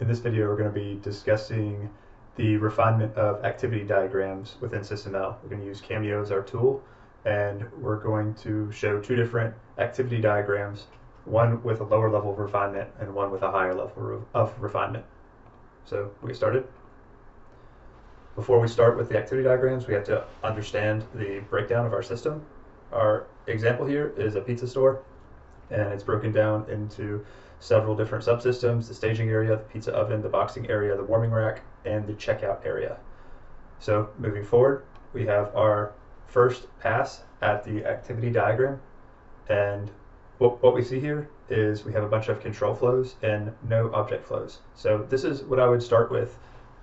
In this video, we're going to be discussing the refinement of activity diagrams within SysML. We're going to use Cameo as our tool, and we're going to show two different activity diagrams, one with a lower level of refinement and one with a higher level of refinement. So we get started. Before we start with the activity diagrams, we have to understand the breakdown of our system. Our example here is a pizza store, and it's broken down into several different subsystems, the staging area, the pizza oven, the boxing area, the warming rack, and the checkout area. So moving forward, we have our first pass at the activity diagram. And what, what we see here is we have a bunch of control flows and no object flows. So this is what I would start with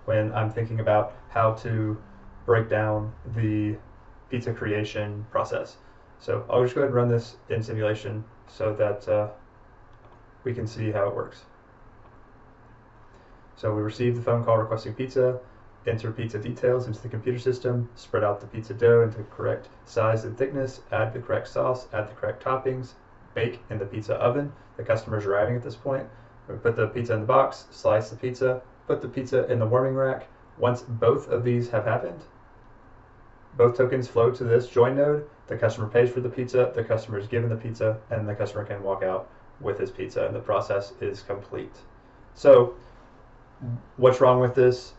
when I'm thinking about how to break down the pizza creation process. So I'll just go ahead and run this in simulation so that uh, we can see how it works. So we receive the phone call requesting pizza, enter pizza details into the computer system, spread out the pizza dough into the correct size and thickness, add the correct sauce, add the correct toppings, bake in the pizza oven. The customer is arriving at this point. We put the pizza in the box, slice the pizza, put the pizza in the warming rack. Once both of these have happened, both tokens flow to this join node. The customer pays for the pizza, the customer is given the pizza, and the customer can walk out with his pizza and the process is complete. So what's wrong with this?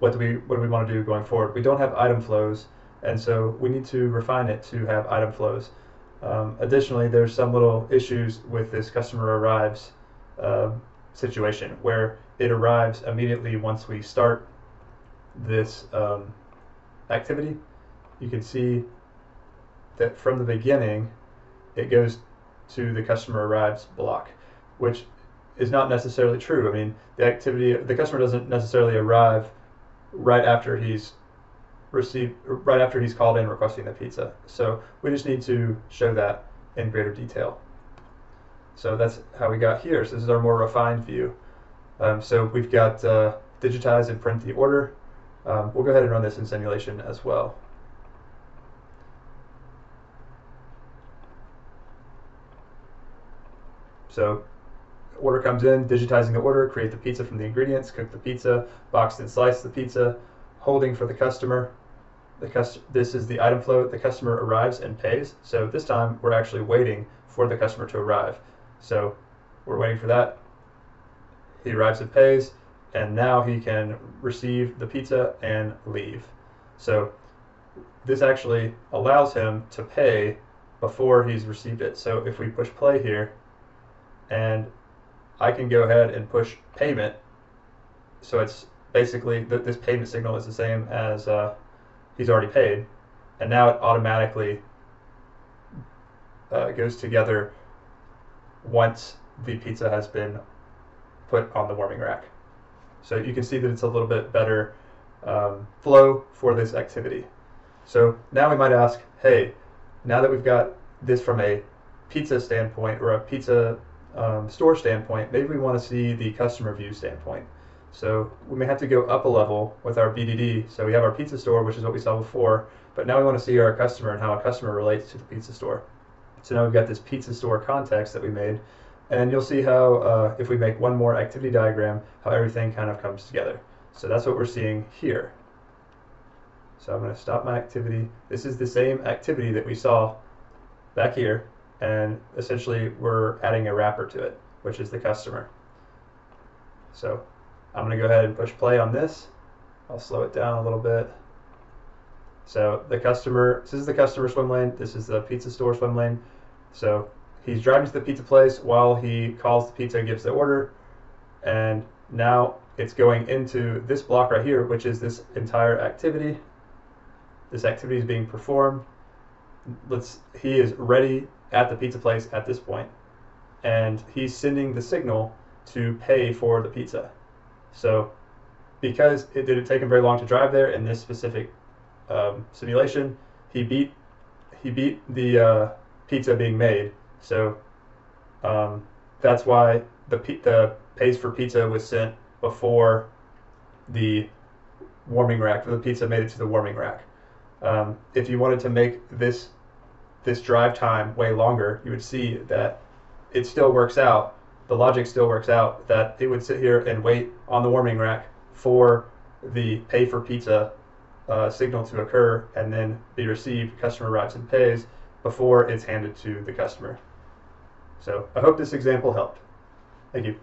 What do we what do we want to do going forward? We don't have item flows and so we need to refine it to have item flows. Um, additionally, there's some little issues with this customer arrives uh, situation where it arrives immediately once we start this um, activity. You can see that from the beginning, it goes to the customer arrives block, which is not necessarily true. I mean, the activity, the customer doesn't necessarily arrive right after he's received, right after he's called in requesting the pizza. So we just need to show that in greater detail. So that's how we got here. So this is our more refined view. Um, so we've got uh, digitize and print the order. Um, we'll go ahead and run this in simulation as well. So order comes in, digitizing the order, create the pizza from the ingredients, cook the pizza, box and slice the pizza, holding for the customer. The cust this is the item flow. The customer arrives and pays. So this time we're actually waiting for the customer to arrive. So we're waiting for that. He arrives and pays, and now he can receive the pizza and leave. So this actually allows him to pay before he's received it. So if we push play here, and I can go ahead and push payment. So it's basically th this payment signal is the same as uh, he's already paid, and now it automatically uh, goes together once the pizza has been put on the warming rack. So you can see that it's a little bit better um, flow for this activity. So now we might ask, hey, now that we've got this from a pizza standpoint or a pizza um, store standpoint, maybe we want to see the customer view standpoint. So we may have to go up a level with our BDD. So we have our pizza store, which is what we saw before, but now we want to see our customer and how a customer relates to the pizza store. So now we've got this pizza store context that we made, and you'll see how uh, if we make one more activity diagram, how everything kind of comes together. So that's what we're seeing here. So I'm going to stop my activity. This is the same activity that we saw back here, and essentially we're adding a wrapper to it, which is the customer. So I'm going to go ahead and push play on this. I'll slow it down a little bit. So the customer, this is the customer swim lane, this is the pizza store swim lane. So he's driving to the pizza place while he calls the pizza and gives the order. And now it's going into this block right here, which is this entire activity. This activity is being performed. Let's, he is ready at the pizza place at this point, and he's sending the signal to pay for the pizza. So, because it didn't take him very long to drive there in this specific um, simulation, he beat he beat the uh, pizza being made. So um, that's why the the pays for pizza was sent before the warming rack. The pizza made it to the warming rack. Um, if you wanted to make this this drive time way longer, you would see that it still works out, the logic still works out that it would sit here and wait on the warming rack for the pay for pizza uh, signal to occur and then be received, customer arrives and pays before it's handed to the customer. So I hope this example helped. Thank you.